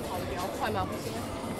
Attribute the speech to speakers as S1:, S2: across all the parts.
S1: 跑得比较快嘛，不是。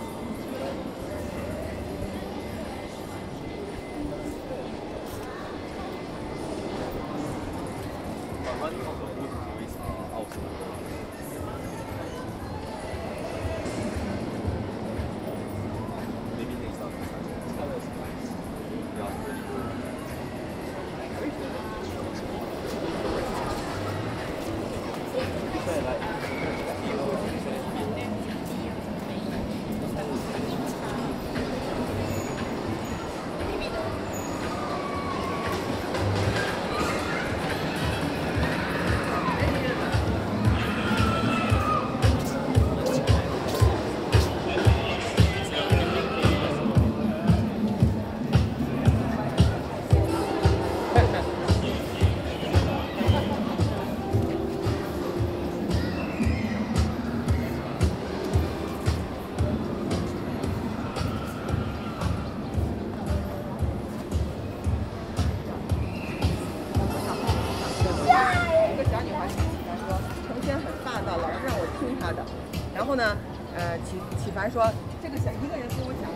S1: 后呢，呃，启启凡说：“这个小一个人跟我讲。”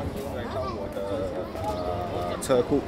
S2: 欢迎来到我的呃车库。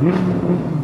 S3: Hum.